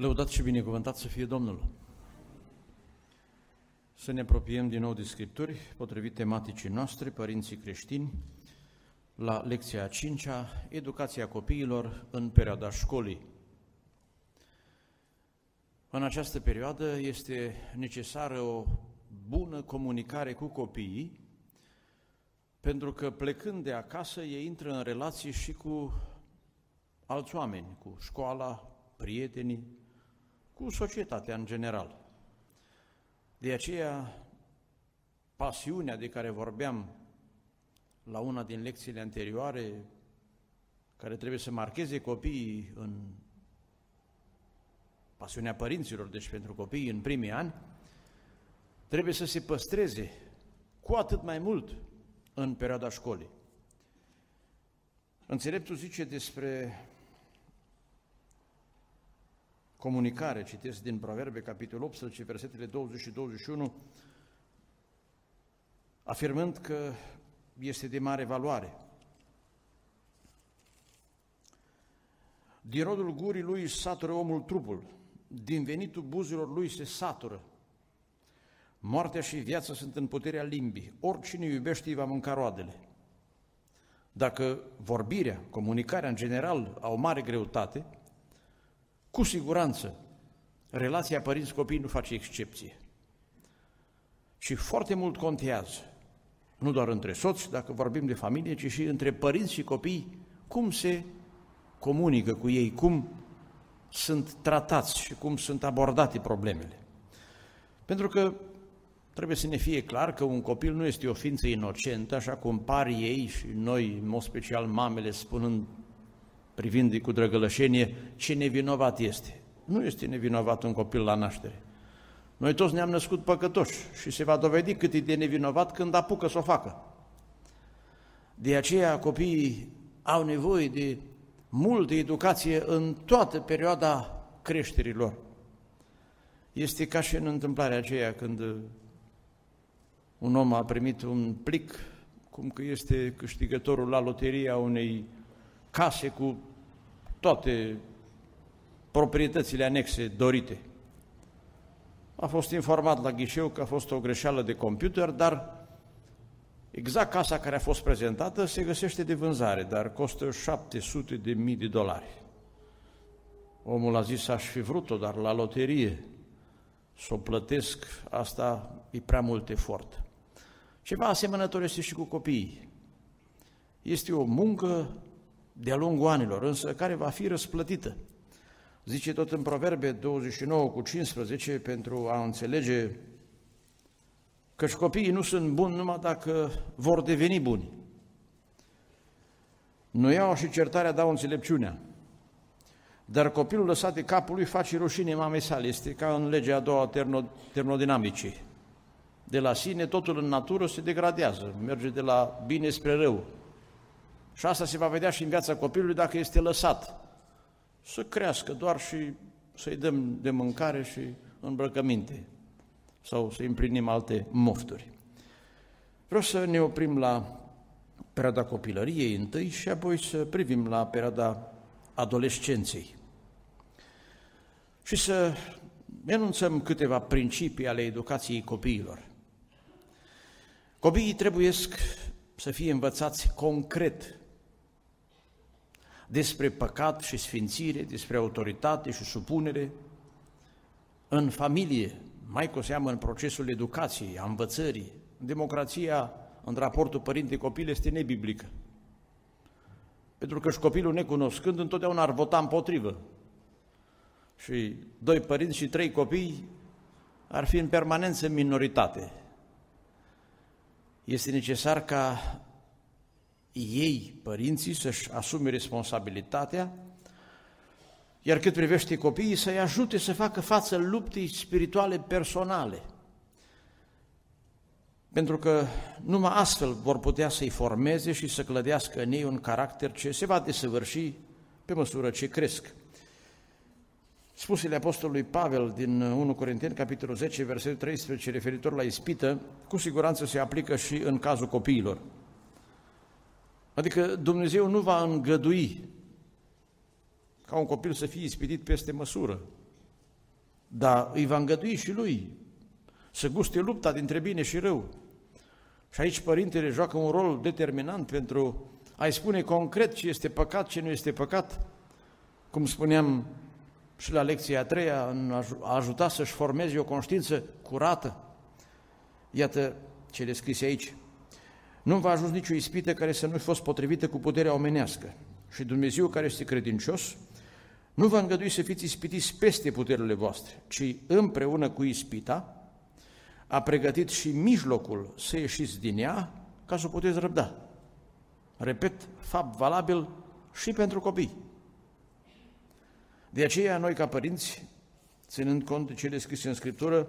Lăudat și binecuvântat să fie Domnul! Să ne apropiem din nou de Scripturi, potrivit tematicii noastre, părinții creștini, la lecția a cincea, educația copiilor în perioada școlii. În această perioadă este necesară o bună comunicare cu copiii, pentru că plecând de acasă, ei intră în relații și cu alți oameni, cu școala, prietenii, cu societatea în general. De aceea, pasiunea de care vorbeam la una din lecțiile anterioare, care trebuie să marcheze copiii în pasiunea părinților, deci pentru copiii în primii ani, trebuie să se păstreze cu atât mai mult în perioada școlii. Înțeleptul zice despre comunicare, citesc din Proverbe, capitolul 18, versetele 20 și 21, afirmând că este de mare valoare. Din rodul gurii lui satură omul trupul, din venitul buzilor lui se satură. Moartea și viața sunt în puterea limbii. Oricine iubește îi va mânca roadele. Dacă vorbirea, comunicarea în general au mare greutate, cu siguranță, relația părinți-copii nu face excepție. Și foarte mult contează, nu doar între soți, dacă vorbim de familie, ci și între părinți și copii, cum se comunică cu ei, cum sunt tratați și cum sunt abordate problemele. Pentru că trebuie să ne fie clar că un copil nu este o ființă inocentă, așa cum par ei și noi, în mod special mamele, spunând privind cu drăgălășenie ce nevinovat este. Nu este nevinovat un copil la naștere. Noi toți ne-am născut păcătoși și se va dovedi cât e de nevinovat când apucă să o facă. De aceea copiii au nevoie de multă educație în toată perioada creșterilor. Este ca și în întâmplarea aceea când un om a primit un plic, cum că este câștigătorul la loteria unei case cu toate proprietățile anexe dorite. A fost informat la ghișeu că a fost o greșeală de computer, dar exact casa care a fost prezentată se găsește de vânzare, dar costă 700 de mii de dolari. Omul a zis, aș fi vrut-o, dar la loterie să o plătesc, asta e prea mult efort. Ceva asemănător este și cu copiii. Este o muncă de-a lungul anilor, însă care va fi răsplătită. Zice tot în Proverbe 29 cu 15 pentru a înțelege că și copiii nu sunt buni numai dacă vor deveni buni. Nu iau și certarea dau înțelepciunea. Dar copilul lăsat de capul lui face rușine mamei sale. Este ca în legea a doua termodinamicii. De la sine, totul în natură se degradează, merge de la bine spre rău. Și asta se va vedea și în viața copilului dacă este lăsat să crească doar și să-i dăm de mâncare și îmbrăcăminte sau să împlinim alte mofturi. Vreau să ne oprim la perioada copilăriei întâi și apoi să privim la perioada adolescenței. Și să enunțăm câteva principii ale educației copiilor. Copiii trebuie să fie învățați concret despre păcat și sfințire, despre autoritate și supunere, în familie, mai cu seamă în procesul educației, a învățării. Democrația, în raportul părinte-copil, este nebiblică. Pentru că și copilul necunoscând întotdeauna ar vota împotrivă. Și doi părinți și trei copii ar fi în permanență minoritate. Este necesar ca ei, părinții, să-și asume responsabilitatea, iar cât privește copiii, să-i ajute să facă față luptei spirituale personale. Pentru că numai astfel vor putea să-i formeze și să clădească în ei un caracter ce se va desăvârși pe măsură ce cresc. Spusele Apostolului Pavel din 1 Corinteni, capitolul 10, versetul 13, referitor la ispită, cu siguranță se aplică și în cazul copiilor. Adică Dumnezeu nu va îngădui ca un copil să fie ispitit peste măsură. dar îi va îngădui și lui să guste lupta dintre bine și rău. Și aici părintele joacă un rol determinant pentru a-i spune concret ce este păcat, ce nu este păcat, cum spuneam și la lecția a treia, a ajuta să-și formeze o conștiință curată. Iată cele scrise aici. Nu va ajuns nicio ispită care să nu fi fost potrivită cu puterea omenească. Și Dumnezeu care este credincios, nu va îngădui să fiți ispitiți peste puterile voastre, ci împreună cu ispita a pregătit și mijlocul să ieșiți din ea ca să o puteți răbda. Repet, fapt valabil și pentru copii. De aceea, noi ca părinți, ținând cont de cele scrise în Scriptură,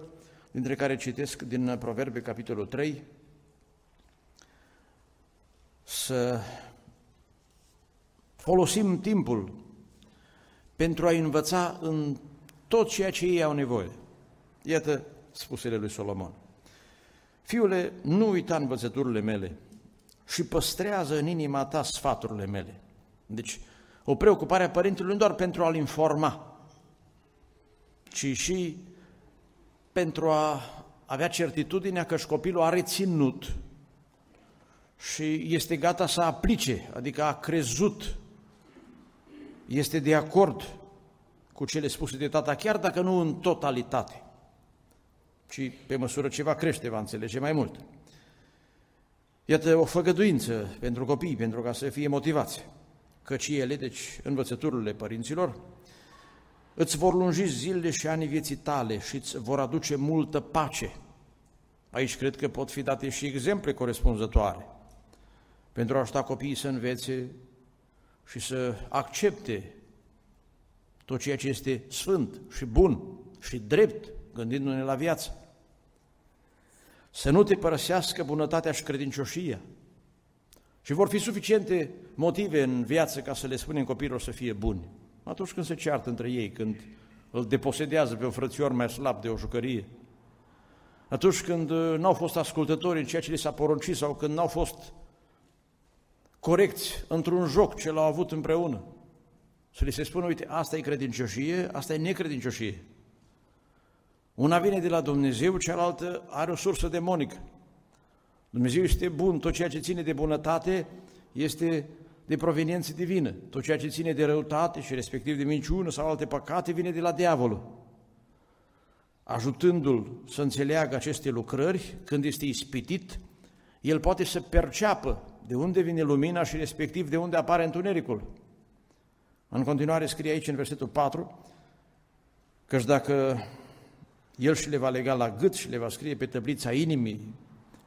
dintre care citesc din Proverbe, capitolul 3, să folosim timpul pentru a învăța în tot ceea ce ei au nevoie. Iată spusele lui Solomon. Fiule, nu uita învățăturile mele și păstrează în inima ta sfaturile mele. Deci, o preocupare a părintelui nu doar pentru a-l informa, ci și pentru a avea certitudinea că și copilul a reținut și este gata să aplice, adică a crezut, este de acord cu cele spuse de tata, chiar dacă nu în totalitate, ci pe măsură ce va crește, va înțelege mai mult. Iată o făgăduință pentru copii, pentru ca să fie motivați, căci ele, deci învățăturile părinților, îți vor lungi zilele și anii vieții tale și îți vor aduce multă pace. Aici cred că pot fi date și exemple corespunzătoare pentru a ajuta copiii să învețe și să accepte tot ceea ce este sfânt și bun și drept, gândindu-ne la viață. Să nu te părăsească bunătatea și credincioșia. Și vor fi suficiente motive în viață ca să le spunem copiilor să fie buni. Atunci când se ceartă între ei, când îl deposedează pe un frățior mai slab de o jucărie, atunci când uh, n-au fost ascultători în ceea ce li s-a poruncit sau când n-au fost corecți într-un joc ce l-au avut împreună. Să li se spună, uite, asta e credincioșie, asta e necredincioșie. Una vine de la Dumnezeu, cealaltă are o sursă demonică. Dumnezeu este bun, tot ceea ce ține de bunătate este de proveniență divină. Tot ceea ce ține de răutate și respectiv de minciună sau alte păcate vine de la diavolul. Ajutându-l să înțeleagă aceste lucrări, când este ispitit, el poate să perceapă de unde vine lumina și respectiv de unde apare întunericul. În continuare scrie aici în versetul 4, căci dacă el și le va lega la gât și le va scrie pe tăblița inimii,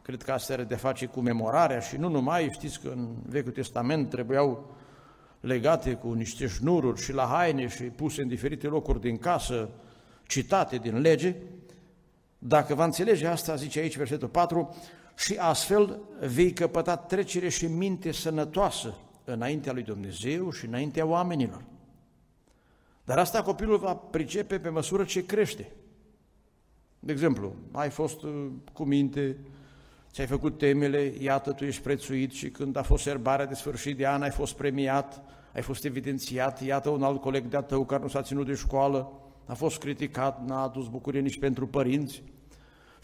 cred că asta are de face cu memorarea și nu numai, știți că în Vechiul Testament trebuiau legate cu niște șnururi și la haine și puse în diferite locuri din casă, citate din lege, dacă va înțelege asta, zice aici versetul 4, și astfel vei căpăta trecere și minte sănătoasă înaintea lui Dumnezeu și înaintea oamenilor. Dar asta copilul va pricepe pe măsură ce crește. De exemplu, ai fost uh, cu minte, ți-ai făcut temele, iată, tu ești prețuit și când a fost serbarea de sfârșit de an, ai fost premiat, ai fost evidențiat, iată un alt coleg de-a tău care nu s-a ținut de școală, a fost criticat, n-a adus bucurie nici pentru părinți,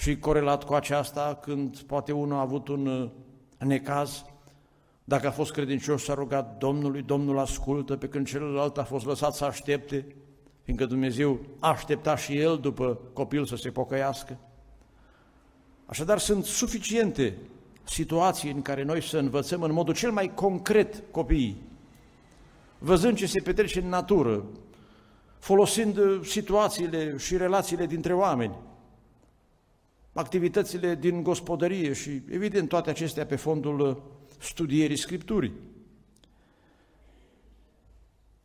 și corelat cu aceasta, când poate unul a avut un uh, necaz, dacă a fost credincios s-a rugat Domnului, Domnul ascultă, pe când celălalt a fost lăsat să aștepte, fiindcă Dumnezeu aștepta și el după copil să se pocăiască. Așadar, sunt suficiente situații în care noi să învățăm în modul cel mai concret copiii, văzând ce se petrece în natură, folosind uh, situațiile și relațiile dintre oameni, activitățile din gospodărie și, evident, toate acestea pe fondul uh, studierii Scripturii.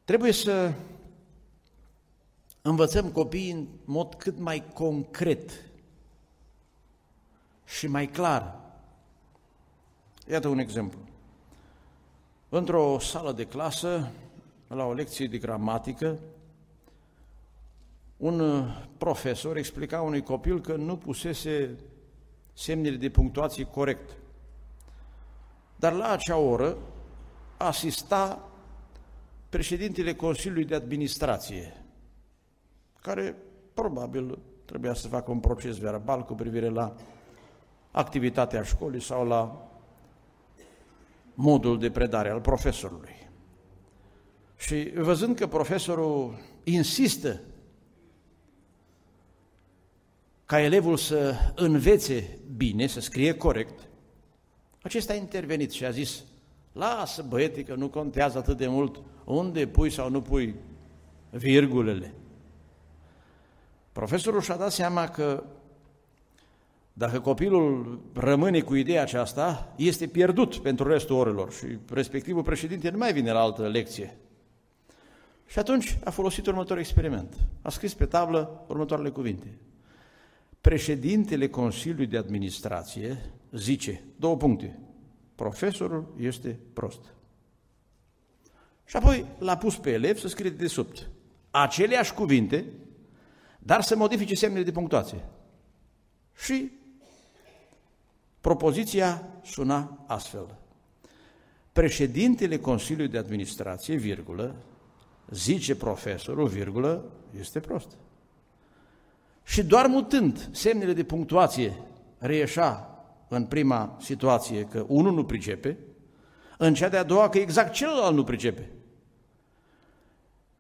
Trebuie să învățăm copiii în mod cât mai concret și mai clar. Iată un exemplu. Într-o sală de clasă, la o lecție de gramatică, un uh, profesor explica unui copil că nu pusese semnele de punctuație corect. Dar la acea oră asista președintele Consiliului de Administrație, care probabil trebuia să facă un proces verbal cu privire la activitatea școlii sau la modul de predare al profesorului. Și văzând că profesorul insistă ca elevul să învețe bine, să scrie corect, acesta a intervenit și a zis, lasă băiete că nu contează atât de mult unde pui sau nu pui virgulele. Profesorul și-a dat seama că dacă copilul rămâne cu ideea aceasta, este pierdut pentru restul orelor și respectivul președinte nu mai vine la altă lecție. Și atunci a folosit următorul experiment. A scris pe tablă următoarele cuvinte. Președintele Consiliului de Administrație zice, două puncte, profesorul este prost. Și apoi l-a pus pe elev să scrie de sub aceleași cuvinte, dar să modifice semnele de punctuație. Și propoziția suna astfel. Președintele Consiliului de Administrație, virgulă, zice profesorul, virgulă, este prost. Și doar mutând semnele de punctuație reieșa în prima situație că unul nu pricepe, în cea de-a doua că exact celălalt nu pricepe.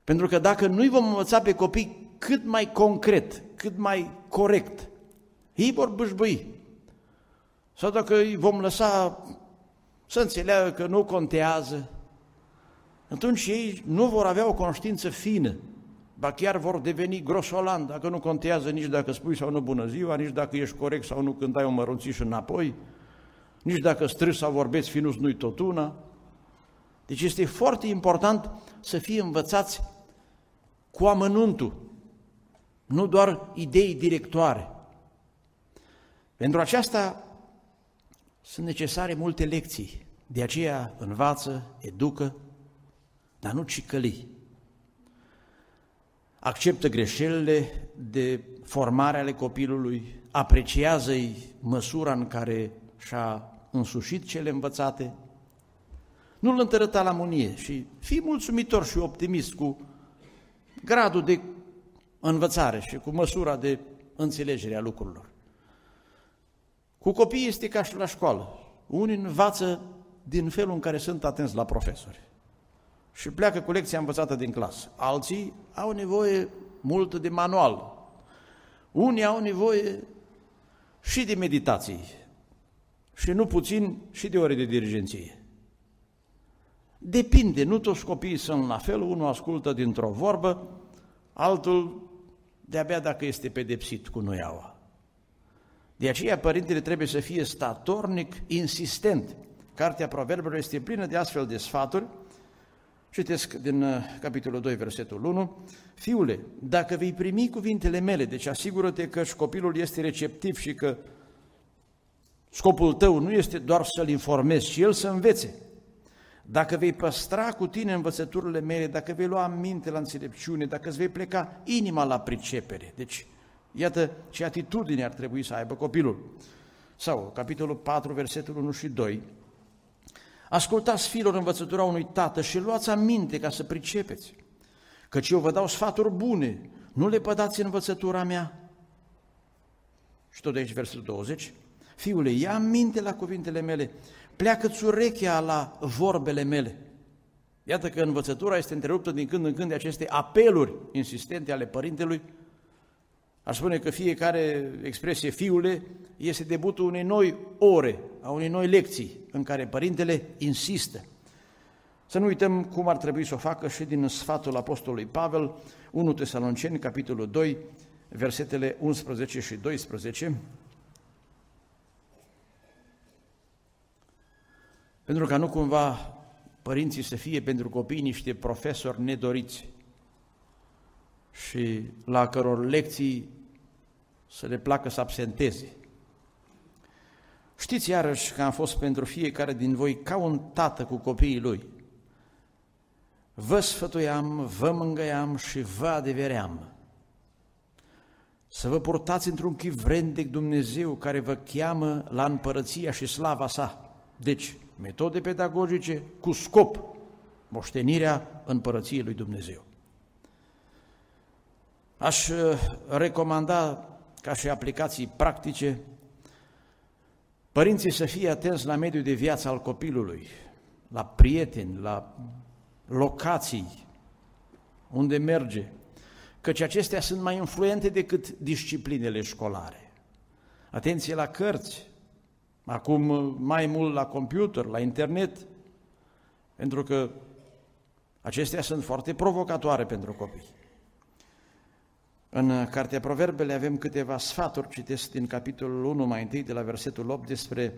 Pentru că dacă nu-i vom învăța pe copii cât mai concret, cât mai corect, ei vor bâșbâi. Sau dacă îi vom lăsa să înțeleagă că nu contează, atunci ei nu vor avea o conștiință fină, ba chiar vor deveni grosolan, dacă nu contează nici dacă spui sau nu bună ziua, nici dacă ești corect sau nu când dai un mărunțiș înapoi, nici dacă strâși sau vorbești finus nu-i tot una. Deci este foarte important să fie învățați cu amănuntul, nu doar idei directoare. Pentru aceasta sunt necesare multe lecții, de aceea învață, educă, dar nu cicăli. Acceptă greșelile de formare ale copilului, apreciază-i măsura în care și-a însușit cele învățate, nu-l întărăta la munie și fii mulțumitor și optimist cu gradul de învățare și cu măsura de înțelegere a lucrurilor. Cu copiii este ca și la școală. Unii învață din felul în care sunt atenți la profesori și pleacă cu lecția învățată din clasă. Alții au nevoie mult de manual. Unii au nevoie și de meditații și nu puțin și de ore de dirigenție. Depinde, nu toți copiii sunt la fel, unul ascultă dintr-o vorbă, altul de-abia dacă este pedepsit cu noiaua. De aceea părintele trebuie să fie statornic, insistent. Cartea Proverbelor este plină de astfel de sfaturi. Citesc din uh, capitolul 2, versetul 1. Fiule, dacă vei primi cuvintele mele, deci asigură-te că și copilul este receptiv și că scopul tău nu este doar să-l informezi, ci el să învețe. Dacă vei păstra cu tine învățăturile mele, dacă vei lua minte la înțelepciune, dacă îți vei pleca inima la pricepere. Deci, iată ce atitudine ar trebui să aibă copilul. Sau, capitolul 4, versetul 1 și 2. Ascultați fiilor învățătura unui tată și luați aminte ca să pricepeți. Căci eu vă dau sfaturi bune, nu le pădați învățătura mea. Și tot de aici versetul 20. Fiule, ia minte la cuvintele mele pleacă-ți urechea la vorbele mele. Iată că învățătura este întreruptă din când în când de aceste apeluri insistente ale părintelui. Aș spune că fiecare expresie fiule este debutul unei noi ore, a unei noi lecții în care părintele insistă. Să nu uităm cum ar trebui să o facă și din sfatul Apostolului Pavel, 1 Tesaloniceni, capitolul 2, versetele 11 și 12, Pentru ca nu cumva părinții să fie pentru copii niște profesori nedoriți și la căror lecții să le placă să absenteze. Știți iarăși că am fost pentru fiecare din voi ca un tată cu copiii lui. Vă sfătuiam, vă mângăiam și vă adeveream. Să vă purtați într-un chip vrendec Dumnezeu care vă cheamă la împărăția și slava sa. Deci, metode pedagogice cu scop moștenirea împărăției lui Dumnezeu. Aș uh, recomanda ca și aplicații practice părinții să fie atenți la mediul de viață al copilului, la prieteni, la locații unde merge, căci acestea sunt mai influente decât disciplinele școlare. Atenție la cărți, acum mai mult la computer, la internet, pentru că acestea sunt foarte provocatoare pentru copii. În Cartea Proverbele avem câteva sfaturi, citesc din capitolul 1 mai întâi, de la versetul 8, despre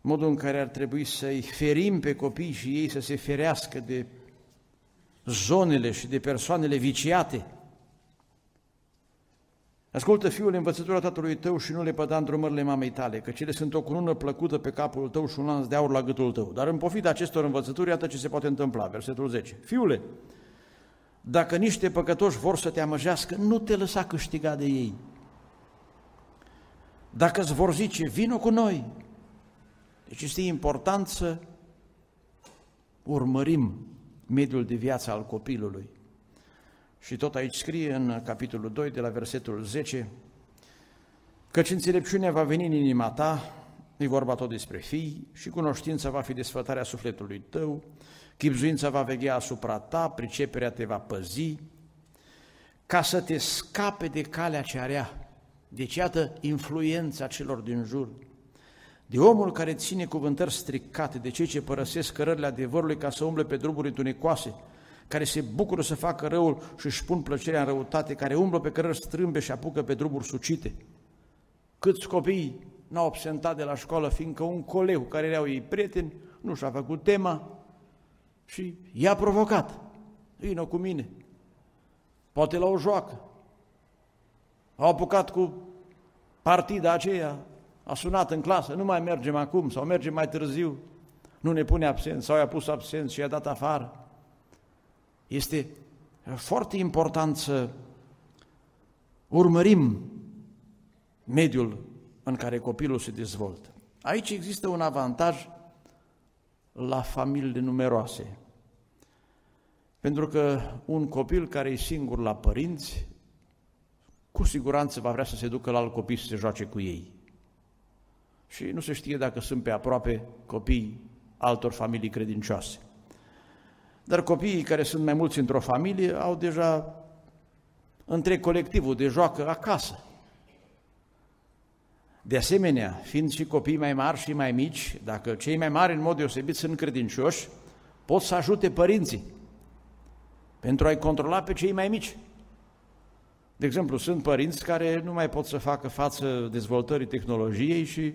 modul în care ar trebui să-i ferim pe copii și ei să se ferească de zonele și de persoanele viciate. Ascultă, fiul, învățătura tatălui tău și nu le păda îndrumările mamei tale, că cele sunt o cunună plăcută pe capul tău și un lans de aur la gâtul tău. Dar în pofida acestor învățături, iată ce se poate întâmpla. Versetul 10. Fiule, dacă niște păcătoși vor să te amăjească, nu te lăsa câștiga de ei. Dacă îți vor zice, vină cu noi. Deci este important să urmărim mediul de viață al copilului. Și tot aici scrie în capitolul 2, de la versetul 10, căci înțelepciunea va veni în inima ta, e vorba tot despre fii, și cunoștința va fi desfătarea sufletului tău, chipzuința va veghea asupra ta, priceperea te va păzi, ca să te scape de calea ce area. Deci iată influența celor din jur, de omul care ține cuvântări stricate, de cei ce părăsesc cărările adevărului ca să umble pe drumuri întunecoase, care se bucură să facă răul și își pun plăcerea în răutate, care umblă pe cărări strâmbe și apucă pe drumuri sucite. Câți copii n-au absentat de la școală, fiindcă un coleg cu care erau ei prieteni nu și-a făcut tema și i-a provocat. Vină cu mine. Poate la o joacă. Au apucat cu partida aceea, a sunat în clasă, nu mai mergem acum sau mergem mai târziu, nu ne pune absent sau i-a pus absent și i-a dat afară. Este foarte important să urmărim mediul în care copilul se dezvoltă. Aici există un avantaj la familiile numeroase. Pentru că un copil care e singur la părinți, cu siguranță va vrea să se ducă la alt copii să se joace cu ei. Și nu se știe dacă sunt pe aproape copii altor familii credincioase. Dar copiii care sunt mai mulți într-o familie au deja întreg colectivul de joacă acasă. De asemenea, fiind și copii mai mari și mai mici, dacă cei mai mari în mod deosebit sunt credincioși, pot să ajute părinții pentru a-i controla pe cei mai mici. De exemplu, sunt părinți care nu mai pot să facă față dezvoltării tehnologiei și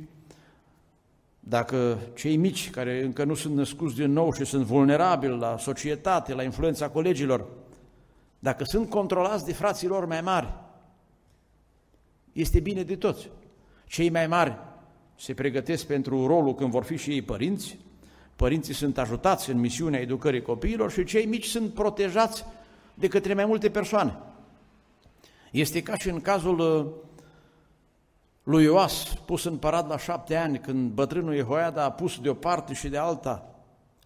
dacă cei mici, care încă nu sunt născuți din nou și sunt vulnerabili la societate, la influența colegilor, dacă sunt controlați de frații lor mai mari, este bine de toți. Cei mai mari se pregătesc pentru rolul când vor fi și ei părinți, părinții sunt ajutați în misiunea educării copiilor și cei mici sunt protejați de către mai multe persoane. Este ca și în cazul uh, lui Ioas, pus în parat la șapte ani, când bătrânul Jehoiada a pus de o parte și de alta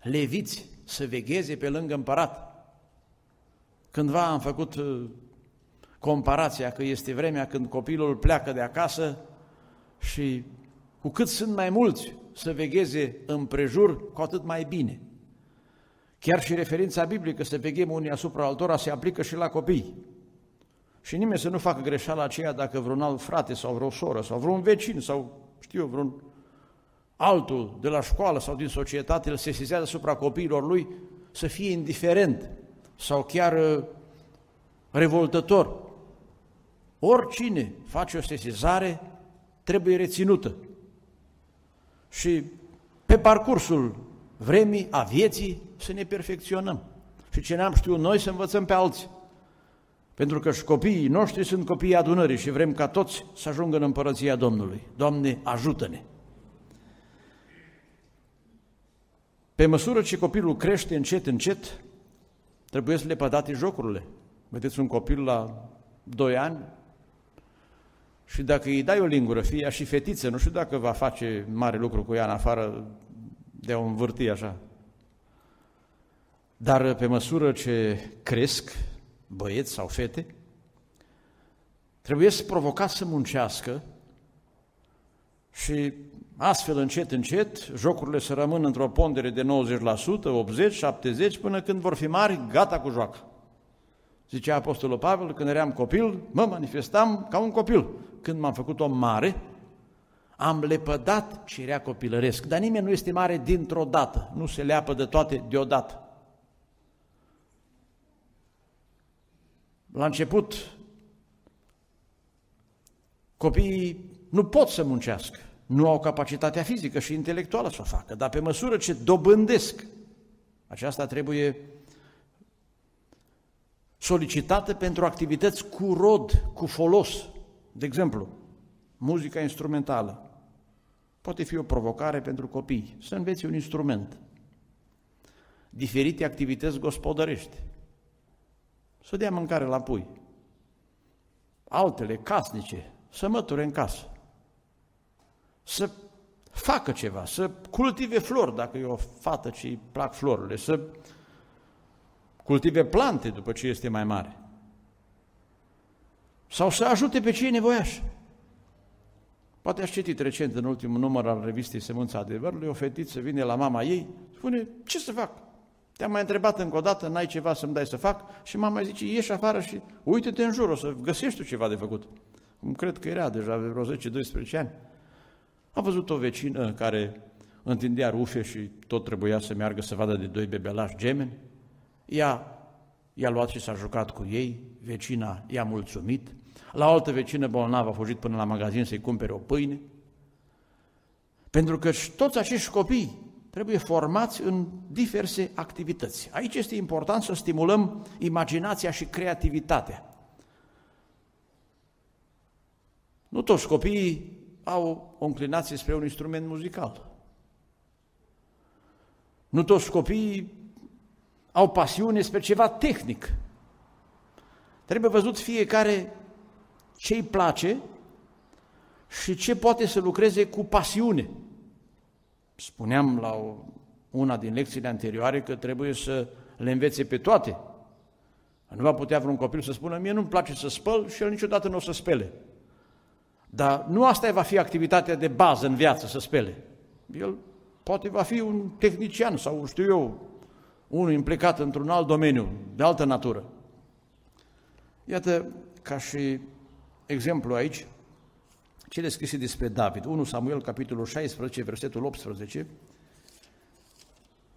leviți să vegheze pe lângă împărat. Cândva am făcut uh, comparația că este vremea când copilul pleacă de acasă și cu cât sunt mai mulți să vegheze împrejur, cu atât mai bine. Chiar și referința biblică să veghem unii asupra altora se aplică și la copii. Și nimeni să nu facă greșeala aceea dacă vreun alt frate sau vreo soră sau vreun vecin sau știu vreun altul de la școală sau din societate îl sesizează asupra copiilor lui să fie indiferent sau chiar uh, revoltător. Oricine face o sesizare trebuie reținută. Și pe parcursul vremii, a vieții, să ne perfecționăm. Și ce n-am știut noi să învățăm pe alții. Pentru că și copiii noștri sunt copiii adunării și vrem ca toți să ajungă în împărăția Domnului. Doamne, ajută-ne! Pe măsură ce copilul crește încet, încet, trebuie să le pădate jocurile. Vedeți un copil la 2 ani și dacă îi dai o lingură, fie ea și fetiță, nu știu dacă va face mare lucru cu ea în afară de a o învârti așa. Dar pe măsură ce cresc, băieți sau fete, trebuie să provocați să muncească și astfel încet, încet, jocurile să rămână într-o pondere de 90%, 80, 70, până când vor fi mari, gata cu joacă. Zicea Apostolul Pavel, când eram copil, mă manifestam ca un copil. Când m-am făcut om mare, am lepădat ce era copilăresc. Dar nimeni nu este mare dintr-o dată, nu se leapă de toate deodată. La început, copiii nu pot să muncească, nu au capacitatea fizică și intelectuală să o facă, dar pe măsură ce dobândesc, aceasta trebuie solicitată pentru activități cu rod, cu folos. De exemplu, muzica instrumentală. Poate fi o provocare pentru copii, să înveți un instrument. Diferite activități gospodărești. Să dea mâncare la pui. Altele, casnice, să măture în casă. Să facă ceva, să cultive flori, dacă e o fată ce îi plac florile, să cultive plante după ce este mai mare. Sau să ajute pe cei nevoiași. Poate ați citit recent în ultimul număr al revistei Semânța Adevărului, o fetiță vine la mama ei, spune, ce să fac? Te-am mai întrebat încă o dată, n-ai ceva să-mi dai să fac? Și mama zice, ieși afară și uite-te în jur, o să găsești tu ceva de făcut. Cum cred că era deja vreo 10-12 ani. A văzut o vecină care întindea rufe și tot trebuia să meargă să vadă de doi bebelași gemeni. Ea i-a luat și s-a jucat cu ei, vecina i-a mulțumit, la o altă vecină bolnavă a fugit până la magazin să-i cumpere o pâine, pentru că toți acești copii trebuie formați în diverse activități. Aici este important să stimulăm imaginația și creativitatea. Nu toți copiii au o înclinație spre un instrument muzical. Nu toți copiii au pasiune spre ceva tehnic. Trebuie văzut fiecare ce îi place și ce poate să lucreze cu pasiune. Spuneam la o, una din lecțiile anterioare că trebuie să le învețe pe toate. Nu va putea vreun copil să spună, mie nu-mi place să spăl și el niciodată nu o să spele. Dar nu asta va fi activitatea de bază în viață, să spele. El poate va fi un tehnician sau știu eu, unul implicat într-un alt domeniu, de altă natură. Iată, ca și exemplu aici, cele scrise despre David, 1 Samuel, capitolul 16, versetul 18,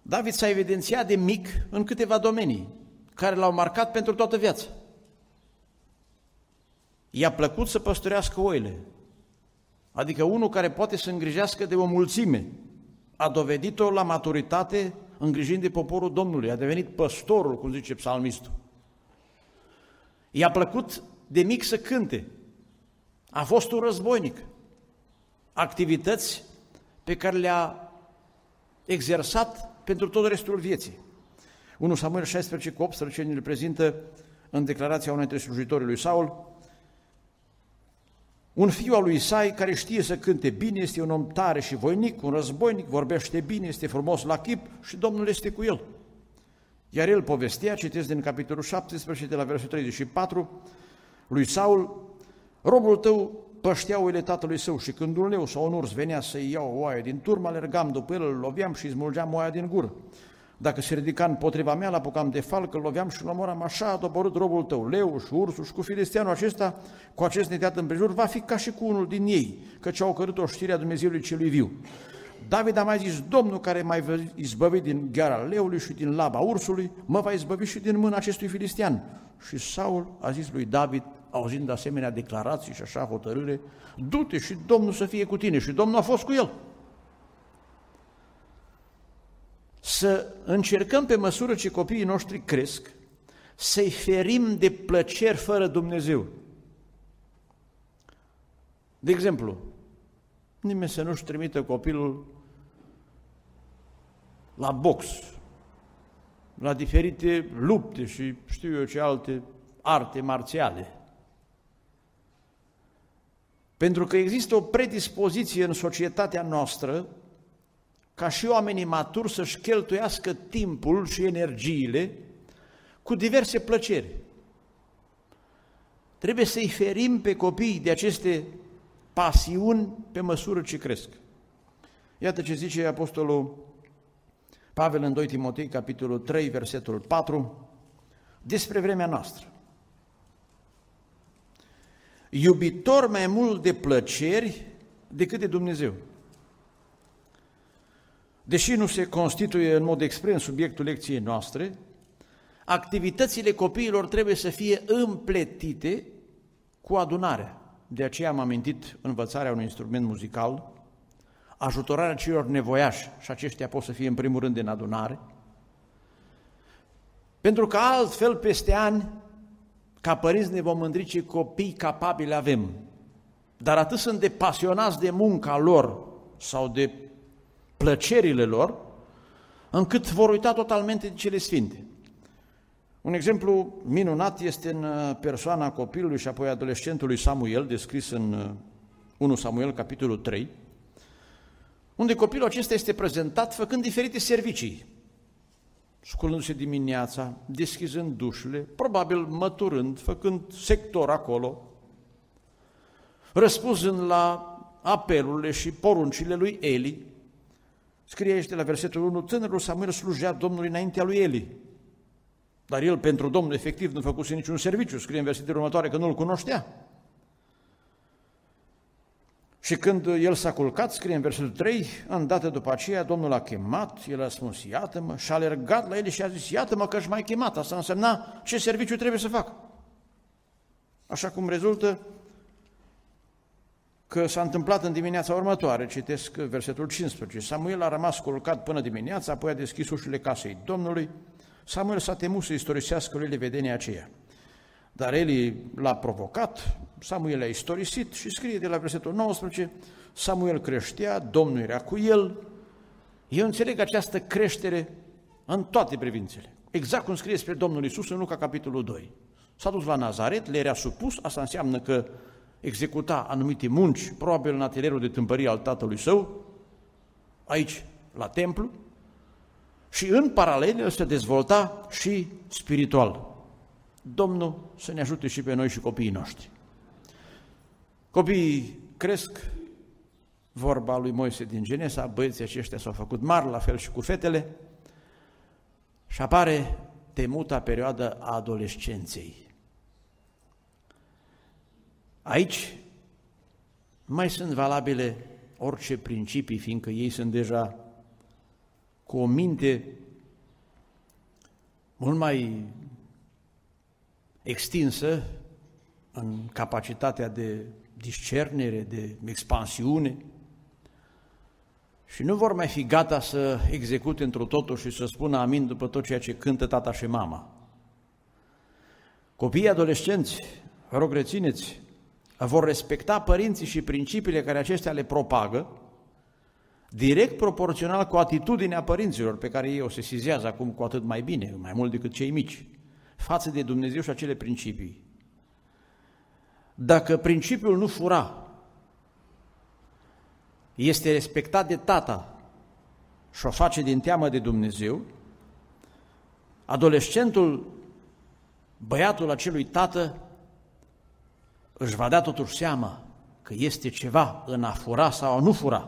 David s-a evidențiat de mic în câteva domenii care l-au marcat pentru toată viața. I-a plăcut să păstorească oile, adică unul care poate să îngrijească de o mulțime. A dovedit-o la maturitate îngrijind de poporul Domnului, a devenit păstorul, cum zice psalmistul. I-a plăcut de mic să cânte, a fost un războinic. Activități pe care le-a exersat pentru tot restul vieții. 1 Samuel 16 cu 18 ne prezintă în declarația unui dintre slujitorii lui Saul, un fiu al lui Isai care știe să cânte bine, este un om tare și voinic, un războinic, vorbește bine, este frumos la chip și Domnul este cu el. Iar el povestea, citesc din capitolul 17, de la versetul 34, lui Saul, robul tău păștea oile tatălui său și când un leu sau un urs venea să-i ia o oaie din turmă, alergam după el, îl loveam și îi smulgeam oaia din gură. Dacă se ridica împotriva mea, l-apucam de falcă, îl loveam și îl omoram așa, a doborât robul tău, leu și ursul și cu filisteanul acesta, cu acest neteat împrejur, va fi ca și cu unul din ei, căci au cărut o știre a Dumnezeului celui viu. David a mai zis, Domnul care mai izbăvi din gheara leului și din laba ursului, mă va izbăvi și din mâna acestui filistean. Și Saul a zis lui David, auzind asemenea declarații și așa hotărâre, du-te și Domnul să fie cu tine. Și Domnul a fost cu el. Să încercăm pe măsură ce copiii noștri cresc, să-i ferim de plăceri fără Dumnezeu. De exemplu, nimeni să nu-și trimită copilul la box, la diferite lupte și știu eu ce alte arte marțiale. Pentru că există o predispoziție în societatea noastră ca și oamenii maturi să-și cheltuiască timpul și energiile cu diverse plăceri. Trebuie să-i ferim pe copii de aceste pasiuni pe măsură ce cresc. Iată ce zice Apostolul Pavel în 2 Timotei, capitolul 3, versetul 4, despre vremea noastră. Iubitor mai mult de plăceri decât de Dumnezeu. Deși nu se constituie în mod expres subiectul lecției noastre, activitățile copiilor trebuie să fie împletite cu adunarea. De aceea am amintit învățarea unui instrument muzical, ajutorarea celor nevoiași, și aceștia pot să fie în primul rând în adunare, pentru că altfel peste ani, ca părinți ne vom mândri ce copii capabili avem, dar atât sunt de pasionați de munca lor sau de plăcerile lor, încât vor uita totalmente de cele sfinte. Un exemplu minunat este în uh, persoana copilului și apoi adolescentului Samuel, descris în 1 uh, Samuel, capitolul 3, unde copilul acesta este prezentat făcând diferite servicii, sculându-se dimineața, deschizând dușele, probabil măturând, făcând sector acolo, răspunzând la apelurile și poruncile lui Eli. Scrie aici de la versetul 1, tânărul Samuel slujea Domnului înaintea lui Eli. Dar el pentru Domnul efectiv nu făcuse niciun serviciu, scrie în versetul următoare că nu-l cunoștea. Și când el s-a culcat, scrie în versetul 3, îndată după aceea Domnul a chemat, el a spus, iată-mă, și a alergat la el și a zis, iată-mă că și mai chemat, asta însemna ce serviciu trebuie să fac. Așa cum rezultă că s-a întâmplat în dimineața următoare, citesc versetul 15, Samuel a rămas culcat până dimineața, apoi a deschis ușile casei Domnului, Samuel s-a temut să istorisească lui vedenia aceea. Dar Eli l-a provocat, Samuel a istorisit și scrie de la versetul 19, Samuel creștea, Domnul era cu el. Eu înțeleg această creștere în toate privințele. Exact cum scrie spre Domnul Isus în Luca, capitolul 2. S-a dus la Nazaret, le era supus, asta înseamnă că executa anumite munci, probabil în atelierul de tâmpărie al tatălui său, aici, la templu, și în paralel el se dezvolta și spiritual. Domnul să ne ajute și pe noi și copiii noștri. Copiii cresc, vorba lui Moise din Genesa, băieții aceștia s-au făcut mari, la fel și cu fetele, și apare temuta perioadă a adolescenței. Aici mai sunt valabile orice principii, fiindcă ei sunt deja cu o minte mult mai extinsă în capacitatea de discernere, de expansiune și nu vor mai fi gata să execute într totul și să spună amin după tot ceea ce cântă tata și mama. Copiii adolescenți, vă rog rețineți, vor respecta părinții și principiile care aceștia le propagă, direct proporțional cu atitudinea părinților pe care ei o sesizează acum cu atât mai bine, mai mult decât cei mici, față de Dumnezeu și acele principii. Dacă principiul nu fura, este respectat de tata și o face din teamă de Dumnezeu, adolescentul, băiatul acelui tată, își va da totuși seama că este ceva în a fura sau a nu fura.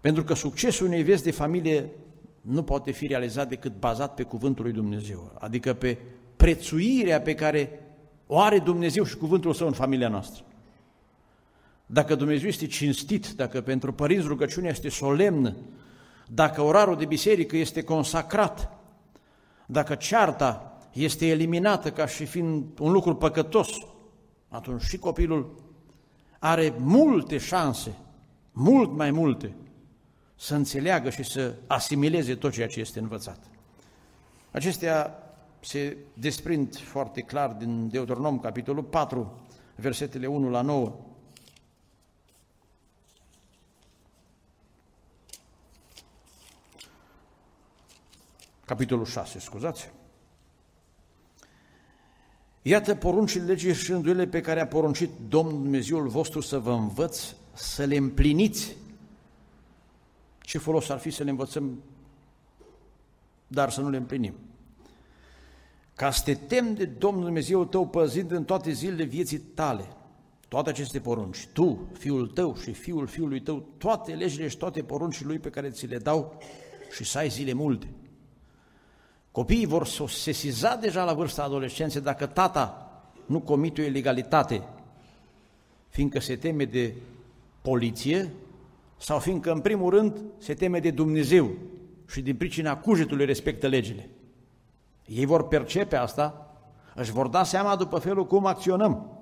Pentru că succesul unei vieți de familie nu poate fi realizat decât bazat pe cuvântul lui Dumnezeu, adică pe prețuirea pe care o are Dumnezeu și cuvântul său în familia noastră. Dacă Dumnezeu este cinstit, dacă pentru părinți rugăciunea este solemnă, dacă orarul de biserică este consacrat, dacă cearta este eliminată ca și fiind un lucru păcătos, atunci și copilul are multe șanse, mult mai multe, să înțeleagă și să asimileze tot ceea ce este învățat. Acestea se desprind foarte clar din Deuteronom, capitolul 4, versetele 1 la 9. Capitolul 6, scuzați. Iată poruncile legii și înduiele pe care a poruncit Domnul Dumnezeul vostru să vă învăț, să le împliniți ce folos ar fi să le învățăm, dar să nu le împlinim? ca să te temi de Domnul Dumnezeu tău păzind în toate zilele vieții tale, toate aceste porunci, tu, fiul tău și fiul fiului tău, toate legile și toate poruncile lui pe care ți le dau și să ai zile multe. Copiii vor sesiza deja la vârsta adolescenței dacă tata nu comite o ilegalitate, fiindcă se teme de poliție sau fiindcă, în primul rând, se teme de Dumnezeu și din pricina cugetului respectă legile. Ei vor percepe asta, își vor da seama după felul cum acționăm.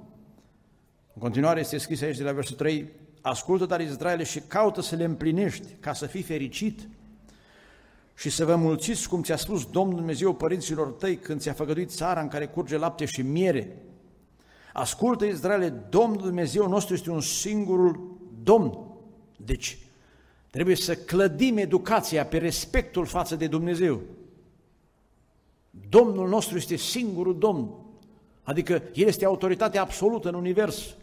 În continuare este scris aici de la versul 3, ascultă dar Israele și caută să le împlinești ca să fii fericit și să vă mulțiți cum ți-a spus Domnul Dumnezeu părinților tăi când ți-a făgăduit țara în care curge lapte și miere. Ascultă Israele, Domnul Dumnezeu nostru este un singurul Domn. Deci, trebuie să clădim educația pe respectul față de Dumnezeu. Domnul nostru este singurul Domn, adică El este autoritatea absolută în univers.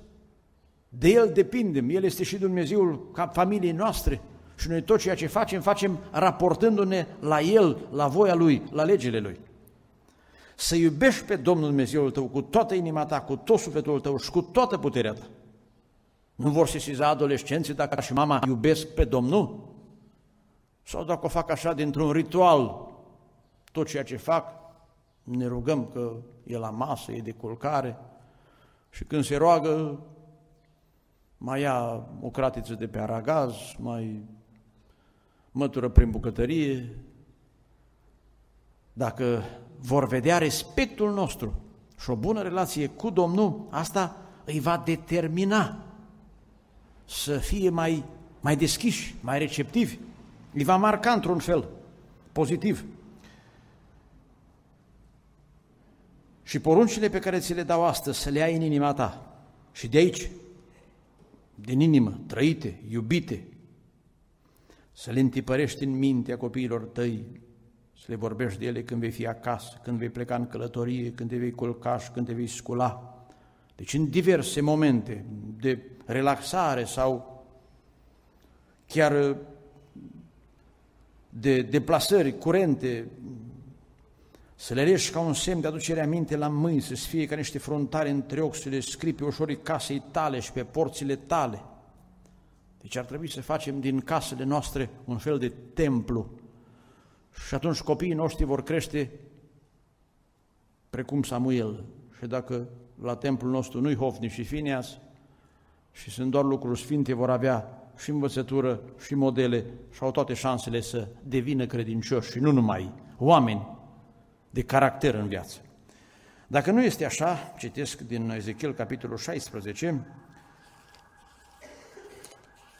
De El depindem, El este și Dumnezeul ca familiei noastre și noi tot ceea ce facem, facem raportându-ne la El, la voia Lui, la legile Lui. Să iubești pe Domnul Dumnezeul tău cu toată inima ta, cu tot sufletul tău și cu toată puterea ta. Nu vor sesiza adolescenții dacă și mama iubesc pe Domnul? Sau dacă o fac așa dintr-un ritual, tot ceea ce fac, ne rugăm că e la masă, e de culcare și când se roagă, mai ia o cratiță de pe aragaz, mai mătură prin bucătărie. Dacă vor vedea respectul nostru și o bună relație cu Domnul, asta îi va determina să fie mai, mai deschiși, mai receptivi. Îi va marca într-un fel pozitiv. Și poruncile pe care ți le dau astăzi să le ai în inima ta și de aici, din inimă, trăite, iubite, să le întipărești în mintea copiilor tăi, să le vorbești de ele când vei fi acasă, când vei pleca în călătorie, când te vei culca și când te vei scula. Deci în diverse momente de relaxare sau chiar de deplasări curente, să le leși ca un semn de aducere aminte la mâini, să-ți fie ca niște frontare între ochi, să le scrii pe ușorii casei tale și pe porțile tale. Deci ar trebui să facem din casele noastre un fel de templu. Și atunci copiii noștri vor crește precum Samuel. Și dacă la templul nostru nu-i Hofni și Finias, și sunt doar lucruri sfinte, vor avea și învățătură și modele și au toate șansele să devină credincioși și nu numai oameni de caracter în viață. Dacă nu este așa, citesc din Ezechiel capitolul 16,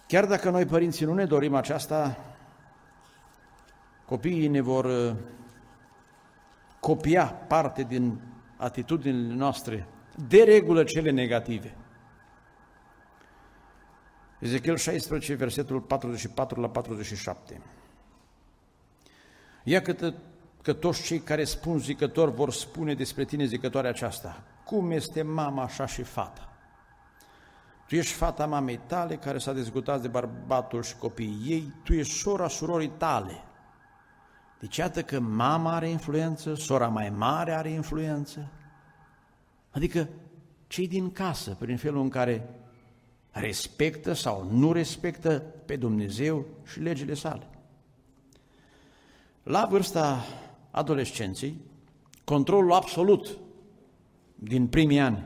chiar dacă noi părinții nu ne dorim aceasta, copiii ne vor uh, copia parte din atitudinile noastre, de regulă cele negative. Ezechiel 16, versetul 44 la 47. Ia câtă că toți cei care spun zicător vor spune despre tine zicătoarea aceasta. Cum este mama așa și fata? Tu ești fata mamei tale care s-a dezgutat de bărbatul și copiii ei, tu ești sora surorii tale. Deci iată că mama are influență, sora mai mare are influență. Adică cei din casă, prin felul în care respectă sau nu respectă pe Dumnezeu și legile sale. La vârsta adolescenții, controlul absolut din primii ani,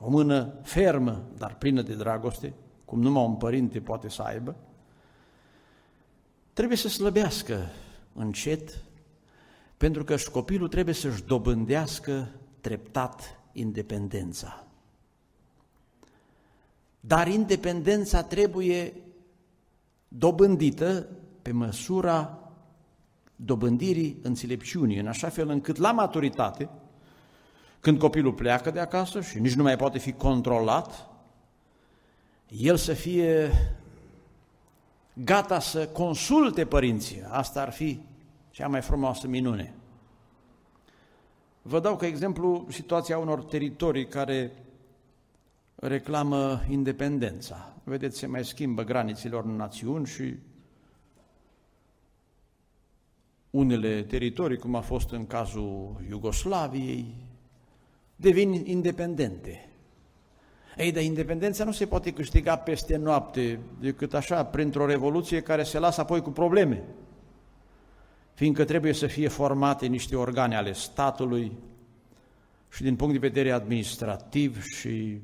o mână fermă, dar plină de dragoste, cum numai un părinte poate să aibă, trebuie să slăbească încet, pentru că și copilul trebuie să-și dobândească treptat independența. Dar independența trebuie dobândită pe măsura dobândirii înțelepciunii, în așa fel încât la maturitate, când copilul pleacă de acasă și nici nu mai poate fi controlat, el să fie gata să consulte părinții. Asta ar fi cea mai frumoasă minune. Vă dau ca exemplu situația unor teritorii care reclamă independența. Vedeți, se mai schimbă graniților națiuni și unele teritorii, cum a fost în cazul Iugoslaviei, devin independente. Ei, dar independența nu se poate câștiga peste noapte, decât așa, printr-o revoluție care se lasă apoi cu probleme. Fiindcă trebuie să fie formate niște organe ale statului și din punct de vedere administrativ și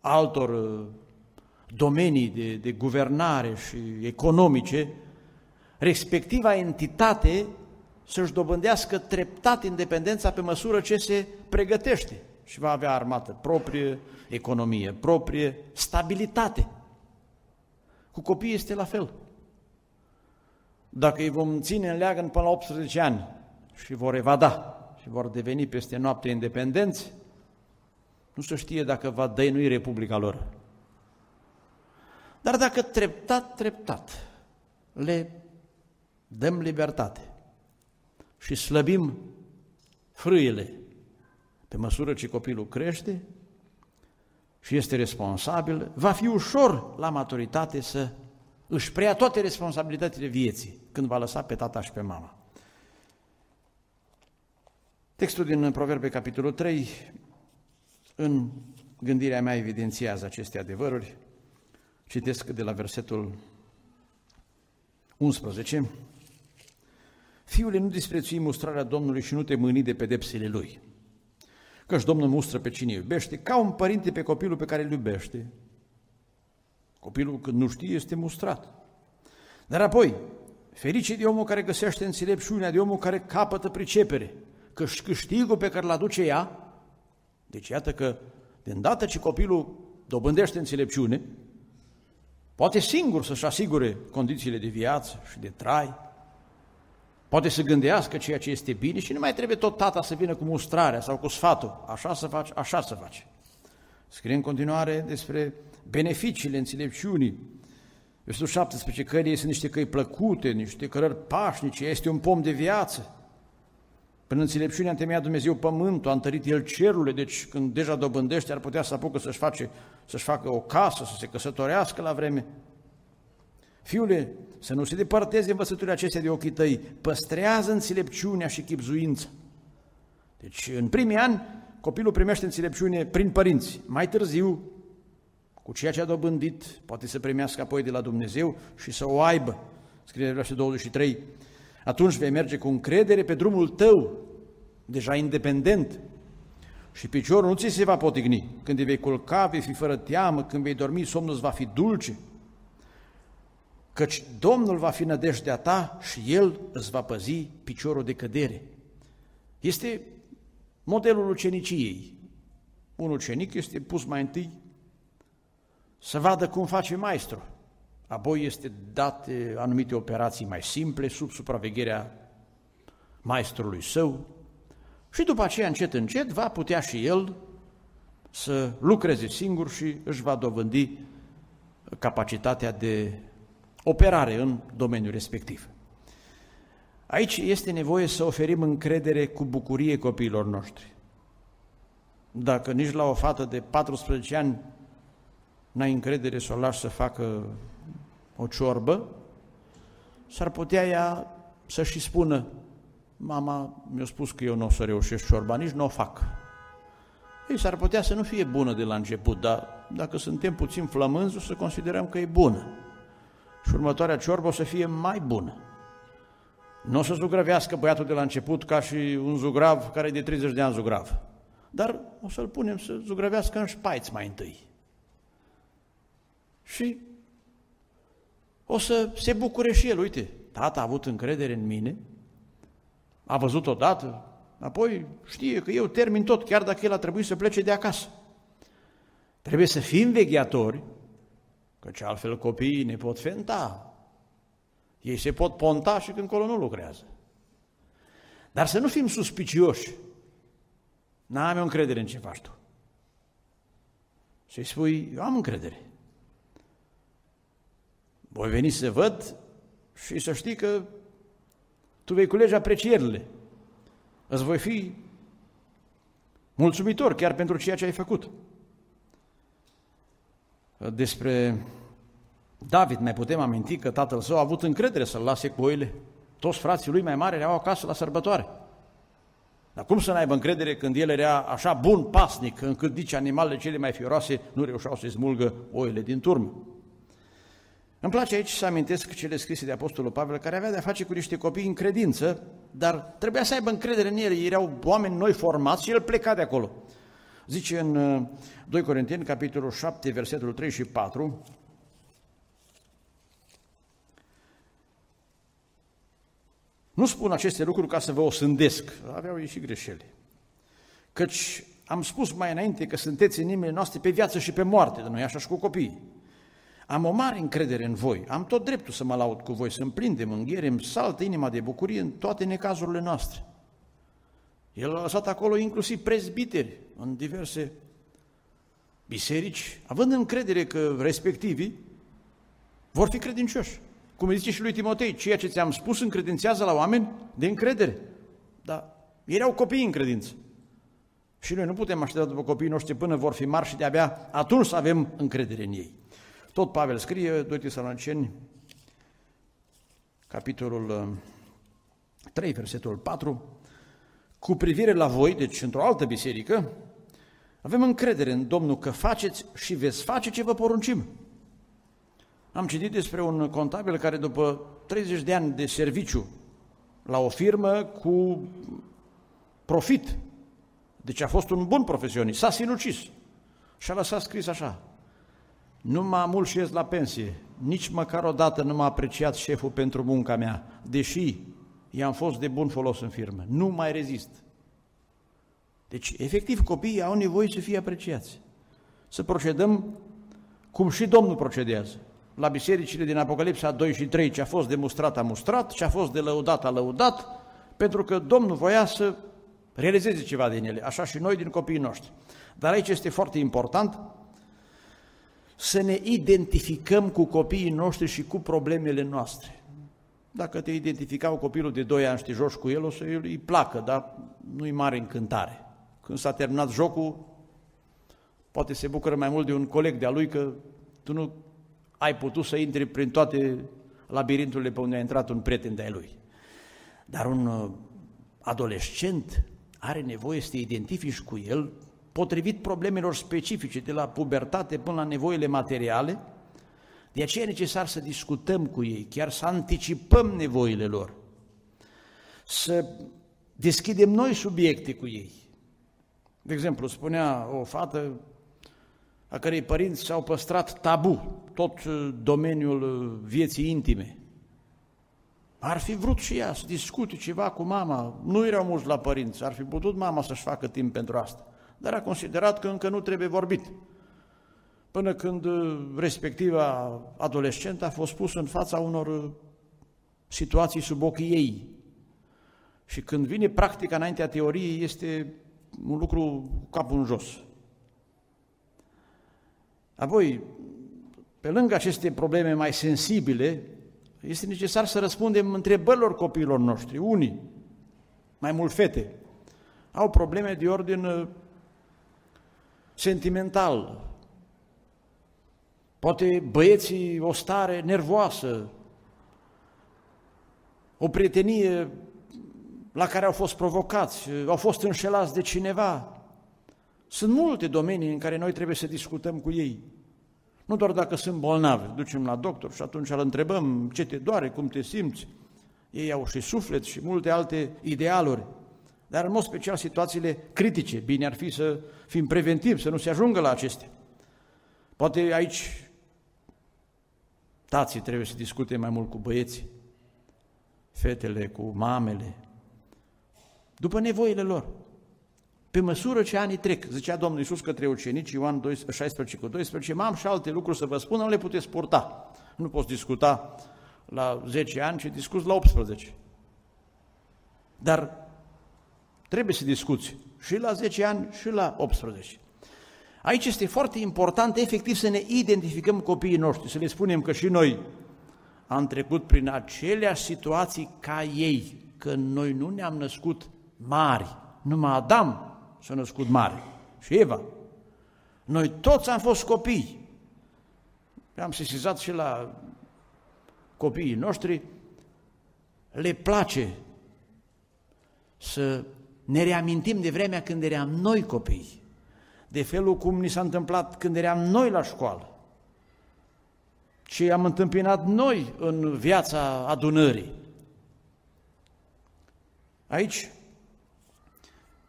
altor uh, domenii de, de guvernare și economice, respectiva entitate să-și dobândească treptat independența pe măsură ce se pregătește și va avea armată proprie, economie proprie, stabilitate. Cu copiii este la fel. Dacă îi vom ține în leagăn până la 18 ani și vor evada și vor deveni peste noapte independenți, nu se știe dacă va dăinui Republica lor. Dar dacă treptat, treptat le dăm libertate și slăbim frâiele pe măsură ce copilul crește și este responsabil, va fi ușor la maturitate să își preia toate responsabilitățile vieții când va lăsa pe tata și pe mama. Textul din Proverbe, capitolul 3, în gândirea mea evidențiază aceste adevăruri. Citesc de la versetul 11. Fiule, nu disprețui mustrarea Domnului și nu te mâni de pedepsele Lui. Căci Domnul mustră pe cine iubește, ca un părinte pe copilul pe care îl iubește. Copilul când nu știe este mustrat. Dar apoi, ferice de omul care găsește înțelepciunea, de omul care capătă pricepere, că câștigul pe care îl aduce ea, deci iată că de îndată ce copilul dobândește înțelepciune, poate singur să-și asigure condițiile de viață și de trai, poate să gândească ceea ce este bine și nu mai trebuie tot tata să vină cu mustrarea sau cu sfatul, așa să faci, așa să faci. Scrie în continuare despre beneficiile înțelepciunii. Versetul 17, căile sunt niște căi plăcute, niște cărări pașnice, este un pom de viață. Prin înțelepciunea a întemeiat Dumnezeu pământul, a întărit El cerurile, deci când deja dobândește ar putea să apucă să-și, face, să-și facă o casă, să se căsătorească la vreme. Fiule, să nu se depărteze învățăturile acestea de ochii tăi, păstrează înțelepciunea și chipzuința. Deci în primii ani copilul primește înțelepciune prin părinți, mai târziu cu ceea ce a dobândit, poate să primească apoi de la Dumnezeu și să o aibă. Scrie versetul 23, atunci vei merge cu încredere pe drumul tău, deja independent, și piciorul nu ți se va potigni. Când te vei culca, vei fi fără teamă, când vei dormi, somnul îți va fi dulce. Căci Domnul va fi nădejdea ta și El îți va păzi piciorul de cădere. Este modelul uceniciei. Un ucenic este pus mai întâi să vadă cum face maestru. Apoi este date anumite operații mai simple sub supravegherea maestrului său și după aceea, încet, încet, va putea și el să lucreze singur și își va dovândi capacitatea de operare în domeniul respectiv. Aici este nevoie să oferim încredere cu bucurie copiilor noștri. Dacă nici la o fată de 14 ani n-ai încredere să o lași să facă o ciorbă, s-ar putea ea să și spună, mama mi-a spus că eu nu o să reușesc ciorba, nici nu o fac. Ei, s-ar putea să nu fie bună de la început, dar dacă suntem puțin flămânzi, o să considerăm că e bună. Și următoarea ciorbă o să fie mai bună. Nu o să zugrăvească băiatul de la început ca și un zugrav care e de 30 de ani zugrav. Dar o să-l punem să zugrăvească în șpaiți mai întâi. Și o să se bucure și el. Uite, tata a avut încredere în mine, a văzut odată, apoi știe că eu termin tot, chiar dacă el a trebuit să plece de acasă. Trebuie să fim vegheatori, căci altfel copiii ne pot fenta. Ei se pot ponta și când colo nu lucrează. Dar să nu fim suspicioși. N-am eu încredere în ce faci tu. Să-i spui, eu am încredere. Voi veni să văd și să știi că tu vei culege aprecierile. Îți voi fi mulțumitor chiar pentru ceea ce ai făcut. Despre David mai putem aminti că tatăl său a avut încredere să-l lase cu oile Toți frații lui mai mari erau acasă la sărbătoare. Dar cum să n-aibă încredere când el era așa bun pasnic, încât nici animalele cele mai fioroase nu reușeau să-i smulgă oile din turmă? Îmi place aici să amintesc cele scrise de Apostolul Pavel, care avea de-a face cu niște copii în credință, dar trebuia să aibă încredere în el, ei erau oameni noi formați și el pleca de acolo. Zice în 2 uh, Corinteni, capitolul 7, versetul 3 și 4, Nu spun aceste lucruri ca să vă osândesc, aveau ei și greșeli. Căci am spus mai înainte că sunteți în inimile noastre pe viață și pe moarte, de noi așa și cu copiii. Am o mare încredere în voi, am tot dreptul să mă laud cu voi, să împlin de mânghiere, îmi saltă inima de bucurie în toate necazurile noastre. El a lăsat acolo inclusiv prezbiteri în diverse biserici, având încredere că respectivii vor fi credincioși. Cum îi zice și lui Timotei, ceea ce ți-am spus încredințează la oameni de încredere. Dar erau copii în credință. Și noi nu putem aștepta după copiii noștri până vor fi mari și de-abia atunci să avem încredere în ei. Tot Pavel scrie, 2 Tesaloniceni, capitolul 3, uh, versetul 4, cu privire la voi, deci într-o altă biserică, avem încredere în Domnul că faceți și veți face ce vă poruncim. Am citit despre un contabil care după 30 de ani de serviciu la o firmă cu profit, deci a fost un bun profesionist, s-a sinucis și a lăsat scris așa, nu m-am mult și la pensie, nici măcar odată nu m-a apreciat șeful pentru munca mea, deși i-am fost de bun folos în firmă. Nu mai rezist. Deci, efectiv, copiii au nevoie să fie apreciați. Să procedăm cum și Domnul procedează. La bisericile din Apocalipsa 2 și 3, ce a fost de mustrat, a mustrat, ce a fost de lăudat, a lăudat, pentru că Domnul voia să realizeze ceva din ele, așa și noi din copiii noștri. Dar aici este foarte important să ne identificăm cu copiii noștri și cu problemele noastre. Dacă te identificau copilul de 2 ani și te joci cu el, o să îi placă, dar nu-i mare încântare. Când s-a terminat jocul, poate se bucură mai mult de un coleg de-a lui că tu nu ai putut să intri prin toate labirinturile pe unde a intrat un prieten de-a lui. Dar un uh, adolescent are nevoie să te identifici cu el potrivit problemelor specifice, de la pubertate până la nevoile materiale, de aceea e necesar să discutăm cu ei, chiar să anticipăm nevoile lor, să deschidem noi subiecte cu ei. De exemplu, spunea o fată a cărei părinți s-au păstrat tabu tot uh, domeniul uh, vieții intime. Ar fi vrut și ea să discute ceva cu mama, nu erau mulți la părinți, ar fi putut mama să-și facă timp pentru asta dar a considerat că încă nu trebuie vorbit. Până când uh, respectiva adolescentă a fost pusă în fața unor uh, situații sub ochii ei. Și când vine practica înaintea teoriei, este un lucru cu capul în jos. Apoi, pe lângă aceste probleme mai sensibile, este necesar să răspundem întrebărilor copiilor noștri. Unii, mai mult fete, au probleme de ordin uh, sentimental. Poate băieții o stare nervoasă, o prietenie la care au fost provocați, au fost înșelați de cineva. Sunt multe domenii în care noi trebuie să discutăm cu ei. Nu doar dacă sunt bolnavi, ducem la doctor și atunci îl întrebăm ce te doare, cum te simți. Ei au și suflet și multe alte idealuri dar în mod special situațiile critice. Bine ar fi să fim preventivi, să nu se ajungă la acestea. Poate aici tații trebuie să discute mai mult cu băieții, fetele cu mamele, după nevoile lor. Pe măsură ce anii trec, zicea Domnul Iisus către ucenici, Ioan 16 cu 12, m-am și alte lucruri să vă spun, nu le puteți purta. Nu poți discuta la 10 ani, ci discuți la 18. Dar Trebuie să discuți și la 10 ani și la 18. Aici este foarte important efectiv să ne identificăm copiii noștri, să le spunem că și noi am trecut prin aceleași situații ca ei, că noi nu ne-am născut mari, numai Adam s-a născut mare și Eva. Noi toți am fost copii. Am sesizat și la copiii noștri le place să ne reamintim de vremea când eram noi copii, de felul cum ni s-a întâmplat când eram noi la școală, ce am întâmpinat noi în viața adunării. Aici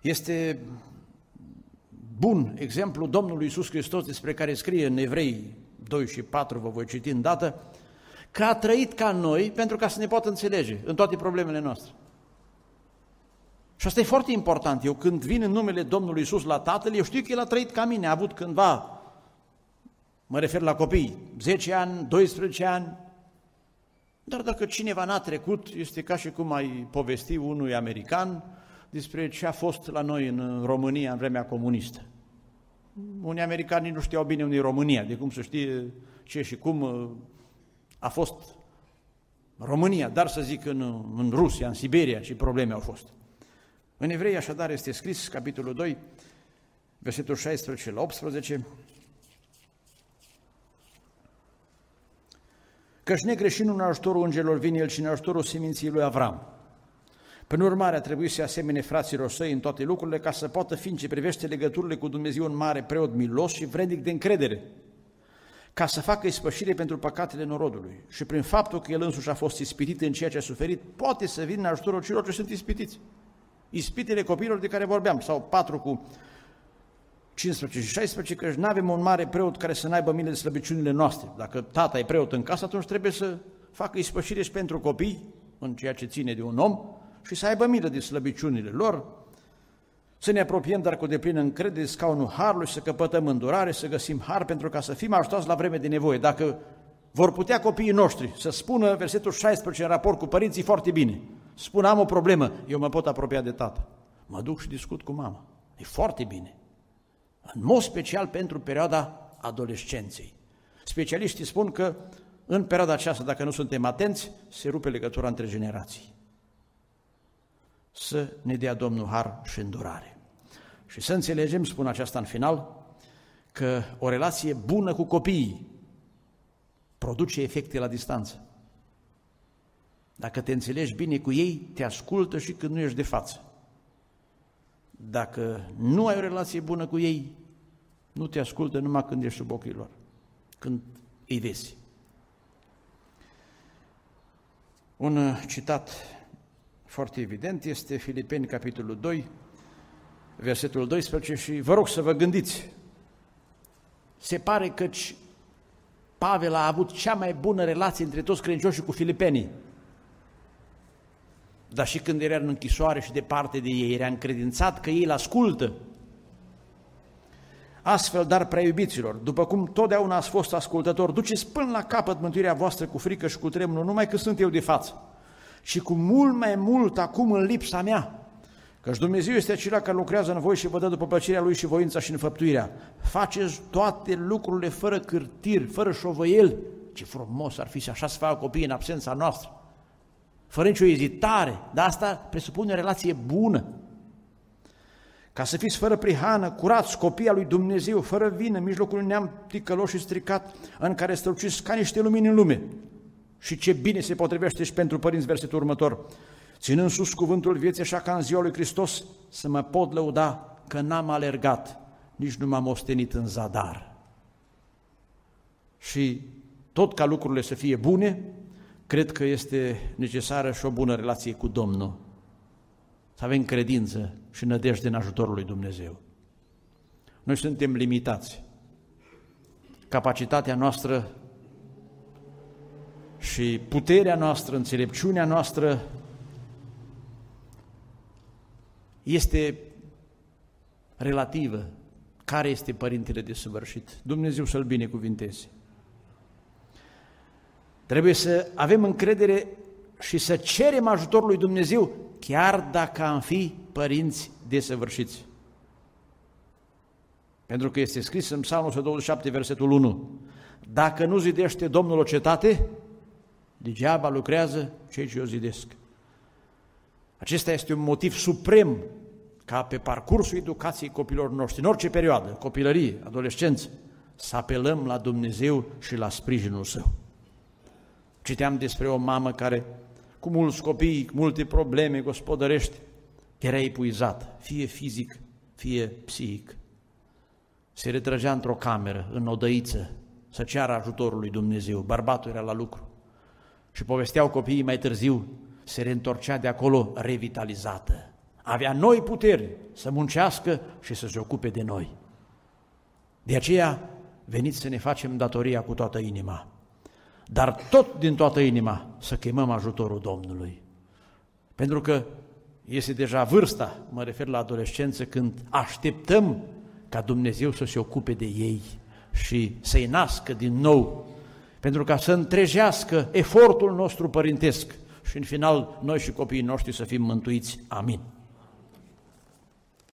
este bun exemplu Domnului Iisus Hristos despre care scrie în Evrei 2 și 4, vă voi citi în dată, că a trăit ca noi pentru ca să ne poată înțelege în toate problemele noastre. Și asta e foarte important. Eu când vin în numele Domnului Iisus la Tatăl, eu știu că El a trăit ca mine, a avut cândva, mă refer la copii, 10 ani, 12 ani, dar dacă cineva n-a trecut, este ca și cum ai povesti unui american despre ce a fost la noi în România în vremea comunistă. Unii americani nu știau bine unde e România, de cum să știe ce și cum uh, a fost România, dar să zic în, în Rusia, în Siberia, și probleme au fost. În Evrei, așadar, este scris, capitolul 2, versetul 16 la 18, Căci negreșind în ajutorul îngerilor vine el și în ajutorul seminției lui Avram. Prin urmare, a trebuit să asemene fraților săi în toate lucrurile ca să poată fi în ce privește legăturile cu Dumnezeu un mare preot milos și vrednic de încredere, ca să facă ispășire pentru păcatele norodului. Și prin faptul că el însuși a fost ispitit în ceea ce a suferit, poate să vină în ajutorul celor ce sunt ispitiți. Ispitele copiilor de care vorbeam, sau 4 cu 15 și 16, că nu avem un mare preot care să n-aibă mile de slăbiciunile noastre. Dacă tata e preot în casă, atunci trebuie să facă ispășire și pentru copii, în ceea ce ține de un om, și să aibă milă de slăbiciunile lor, să ne apropiem, dar cu deplină încredere de scaunul Harului, să căpătăm îndurare, să găsim har pentru ca să fim ajutați la vreme de nevoie. Dacă vor putea copiii noștri să spună versetul 16 în raport cu părinții foarte bine, spun am o problemă, eu mă pot apropia de tată. Mă duc și discut cu mama. E foarte bine. În mod special pentru perioada adolescenței. Specialiștii spun că în perioada aceasta, dacă nu suntem atenți, se rupe legătura între generații. Să ne dea Domnul har și îndurare. Și să înțelegem, spun aceasta în final, că o relație bună cu copiii produce efecte la distanță. Dacă te înțelegi bine cu ei, te ascultă și când nu ești de față. Dacă nu ai o relație bună cu ei, nu te ascultă numai când ești sub ochii lor, când îi vezi. Un uh, citat foarte evident este Filipeni, capitolul 2, versetul 12 și vă rog să vă gândiți. Se pare că Pavel a avut cea mai bună relație între toți credincioșii cu filipenii. Dar și când era în închisoare și departe de ei, era încredințat că ei îl ascultă. Astfel, dar prea iubiților, după cum totdeauna ați fost ascultător, duceți până la capăt mântuirea voastră cu frică și cu tremur, numai că sunt eu de față, și cu mult mai mult acum în lipsa mea, Căci Dumnezeu este acela care lucrează în voi și vă dă după plăcerea Lui și voința și înfăptuirea. Faceți toate lucrurile fără cârtiri, fără șovăiel. Ce frumos ar fi să așa să facă copiii în absența noastră. Fără nicio ezitare, dar asta presupune o relație bună. Ca să fiți fără prihană, curați copii lui Dumnezeu, fără vină, în mijlocul unui neam ticălos și stricat, în care străluciți ca niște lumini în lume. Și ce bine se potrivește și pentru părinți versetul următor ținând sus cuvântul vieții așa ca în ziua lui Hristos, să mă pot lăuda că n-am alergat, nici nu m-am ostenit în zadar. Și tot ca lucrurile să fie bune, cred că este necesară și o bună relație cu Domnul. Să avem credință și nădejde în ajutorul lui Dumnezeu. Noi suntem limitați. Capacitatea noastră și puterea noastră, înțelepciunea noastră este relativă. Care este Părintele de săvârșit? Dumnezeu să-L binecuvinteze. Trebuie să avem încredere și să cerem ajutorul lui Dumnezeu, chiar dacă am fi părinți desăvârșiți. Pentru că este scris în Psalmul 127, versetul 1, Dacă nu zidește Domnul o cetate, degeaba lucrează cei ce o zidesc. Acesta este un motiv suprem ca pe parcursul educației copilor noștri, în orice perioadă, copilărie, adolescență, să apelăm la Dumnezeu și la sprijinul Său. Citeam despre o mamă care cu mulți copii, cu multe probleme gospodărești, era epuizat, fie fizic, fie psihic. Se retrăgea într-o cameră, în odăiță, să ceară ajutorul lui Dumnezeu. Bărbatul era la lucru. Și povesteau copiii mai târziu, se reîntorcea de acolo revitalizată. Avea noi puteri să muncească și să se ocupe de noi. De aceea, veniți să ne facem datoria cu toată inima, dar tot din toată inima să chemăm ajutorul Domnului. Pentru că este deja vârsta, mă refer la adolescență, când așteptăm ca Dumnezeu să se ocupe de ei și să-i nască din nou, pentru ca să întrejească efortul nostru părintesc și în final noi și copiii noștri să fim mântuiți. Amin.